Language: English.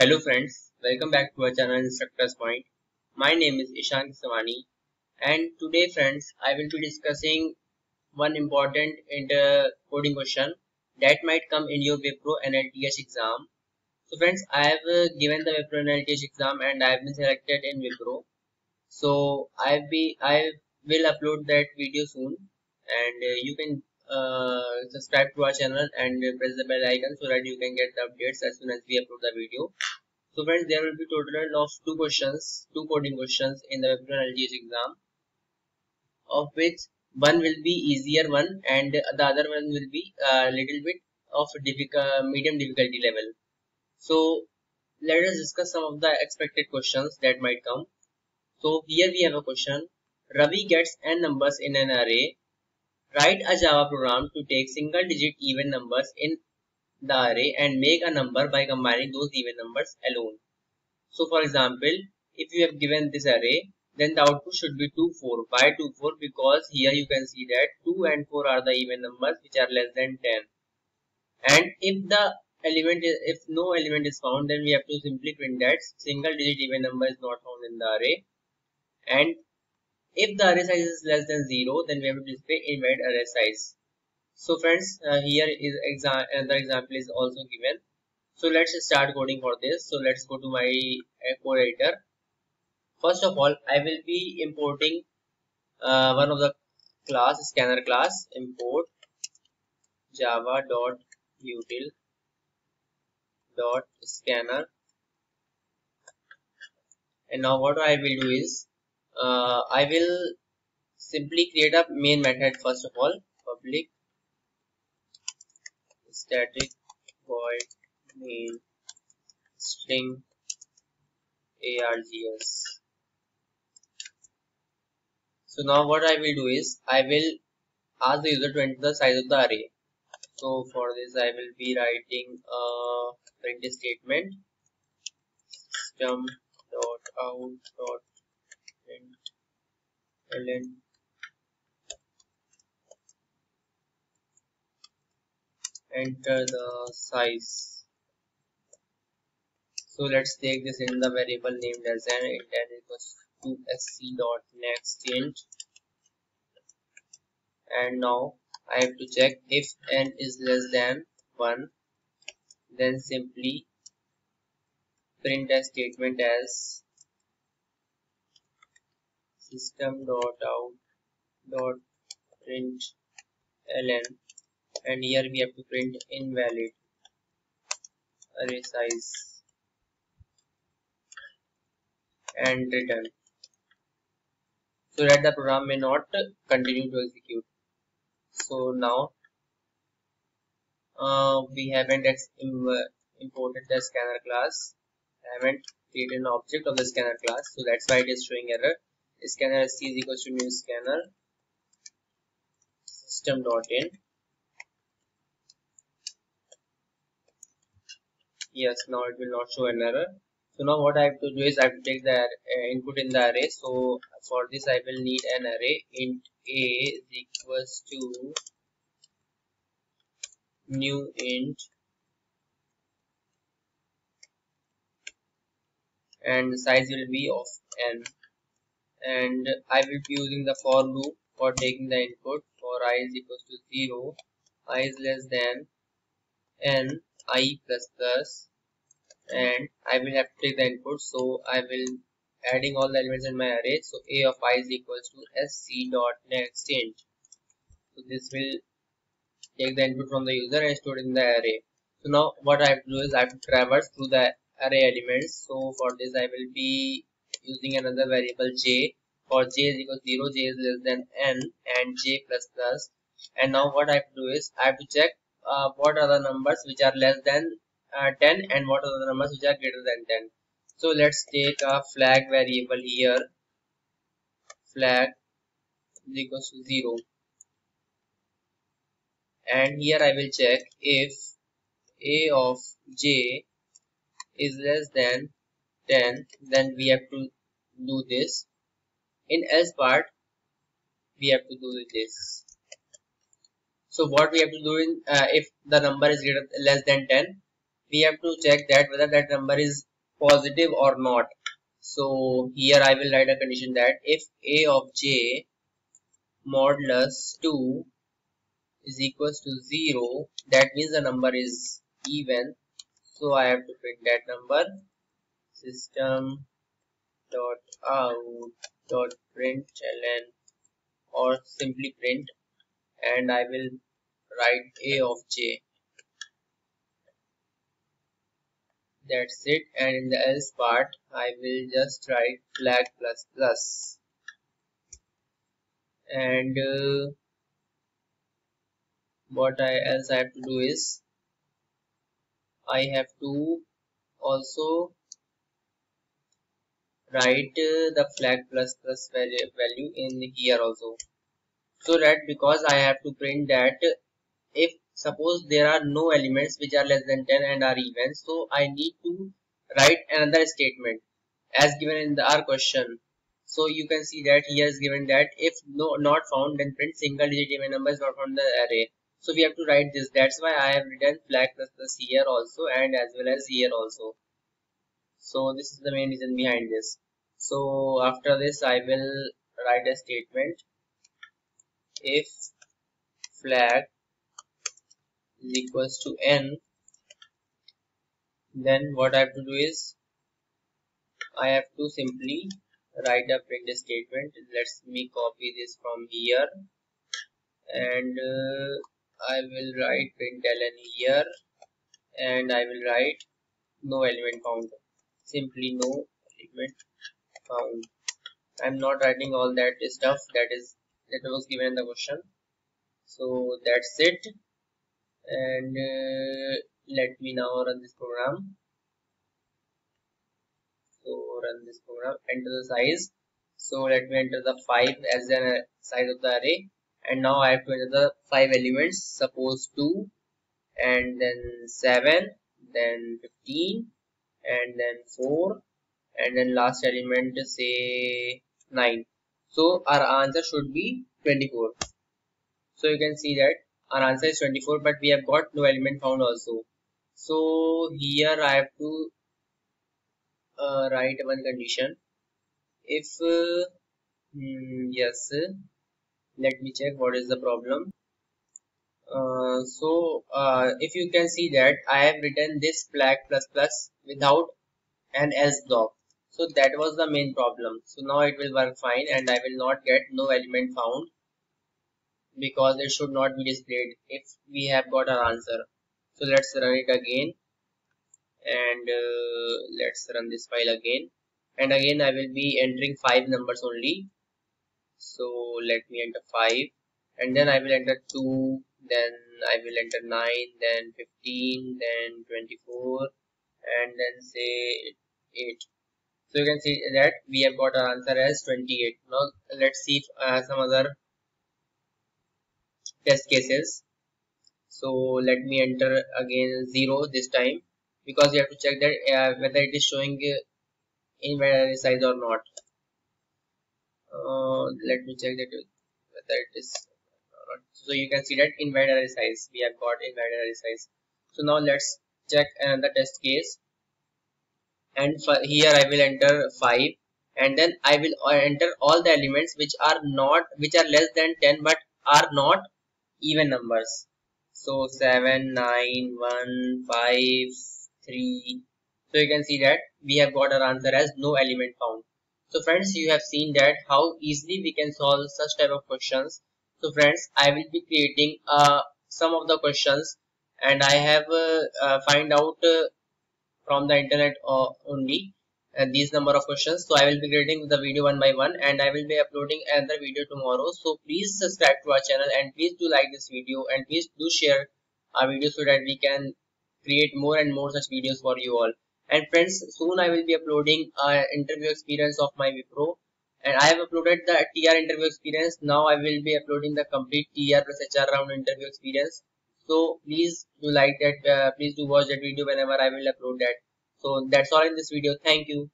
Hello friends, welcome back to our channel Instructors Point. My name is Ishan Kesarwani and today friends I will be discussing one important coding question that might come in your Wipro NLTH exam. So friends I have uh, given the Wipro NLTH exam and I have been selected in Wipro. So I be I will upload that video soon and uh, you can uh, subscribe to our channel and press the bell icon so that you can get the updates as soon as we upload the video. So friends, there will be total of two questions, two coding questions in the Wipro NLTH exam, of which one will be easier one and the other one will be a little bit of difficult, medium difficulty level. So let us discuss some of the expected questions that might come. So here we have a question. Ravi gets n numbers in an array Write a Java program to take single digit even numbers in the array and make a number by combining those even numbers alone. So for example, if you have given this array, then the output should be 2, 4. Why 2, 4? Because here you can see that 2 and 4 are the even numbers which are less than 10. And if the element is, if no element is found, then we have to simply print that single digit even number is not found in the array. And if the array size is less than 0, then we have to display invalid array size. So friends, uh, here is exa another example is also given. So let's start coding for this. So let's go to my uh, code editor. First of all, I will be importing uh, one of the class scanner class import java dot util dot scanner and now what I will do is uh, I will simply create a main method. First of all public static void main string args so now what I will do is I will ask the user to enter the size of the array. So for this I will be writing a print statement system dot out dot ln enter the size. So let's take this in the variable named as n. Int n equals to sc dot next int and now I have to check if n is less than 1 then simply print a statement as system dot out dot print ln and here we have to print invalid. Array size and return. So that the program may not continue to execute. So now uh, we haven't imported the scanner class. I haven't created an object of the scanner class. So that's why it is showing error scanner c is equals to new scanner system dot in yes now it will not show an error. So now what I have to do is I have to take the uh, input in the array. So for this I will need an array. Int a is equals to new int. And the size will be of n and I will be using the for loop for taking the input for i is equals to 0 i is less than n i plus plus and I will have to take the input. So I will adding all the elements in my array. So a of i is equals to sc dot next change so this will take the input from the user and store it in the array. So now what I have to do is I have to traverse through the array elements. So for this I will be using another variable j for j is equal to 0 j is less than n and j plus plus. And now what I have to do is I have to check uh, what are the numbers which are less than uh, 10 and what are the numbers which are greater than 10 so let's take a flag variable here. Flag is equals to 0 and here I will check if a of j is less than 10 then we have to do this. In else part we have to do this. So what we have to do in uh, if the number is greater less than 10 we have to check that whether that number is positive or not. So here I will write a condition that if a of j modulus 2 is equals to 0 that means the number is even. So I have to print that number system dot out dot println or simply print and I will write a of j. That's it. And in the else part I will just write flag plus plus. And uh, what I else I have to do is I have to also write uh, the flag plus plus value, in here also. So that because I have to print that if suppose there are no elements which are less than 10 and are even so I need to write another statement as given in the our question. So you can see that here is given that if no not found then print single digit even numbers not found in the array. So we have to write this. That's why I have written flag plus plus here also and as well as here also so this is the main reason behind this. So after this I will write a statement. If flag is equals to n then what I have to do is I have to simply write a print statement. Let's me copy this from here. And uh, I will write println here. And I will write no element found simply no element found I'm not writing all that stuff that is that was given in the question. So that's it. And uh, let me now run this program. So run this program. Enter the size. So let me enter the 5 as the size of the array. And now I have to enter the 5 elements suppose 2 and then 7 then 15 and then 4 and then last element say 9 so our answer should be 24 so you can see that our answer is 24 but we have got no element found also. So here I have to uh, write one condition. If uh, mm, yes let me check what is the problem so uh, if you can see that I have written this flag plus plus without an else block. So that was the main problem. So now it will work fine and I will not get no element found because it should not be displayed if we have got our answer. So let's run it again and uh, let's run this file again. And again I will be entering five numbers only. So let me enter 5 and then I will enter 2 then I will enter 9 then 15 then 24 and then say 8 so you can see that we have got our answer as 28 now let's see if, uh, some other test cases. So let me enter again 0 this time because you have to check that uh, whether it is showing uh, invalid array size or not. Uh, let me check that whether it is so you can see that invalid array size we have got invalid array size. So now let's check another test case. And here I will enter 5 and then I will uh, enter all the elements which are not which are less than 10 but are not even numbers. So 7 9 1 5 3 so you can see that we have got our answer as no element found. So friends you have seen that how easily we can solve such type of questions so friends i will be creating uh, some of the questions and i have uh, uh, find out uh, from the internet uh, only uh, these number of questions. So i will be creating the video one by one and i will be uploading another video tomorrow. So please subscribe to our channel and please do like this video and please do share our video so that we can create more and more such videos for you all. And friends soon i will be uploading uh, interview experience of my wipro and i have uploaded the tr interview experience. Now i will be uploading the complete tr plus hr round interview experience. So please do like that uh, please do watch that video whenever i will upload that. So that's all in this video. Thank you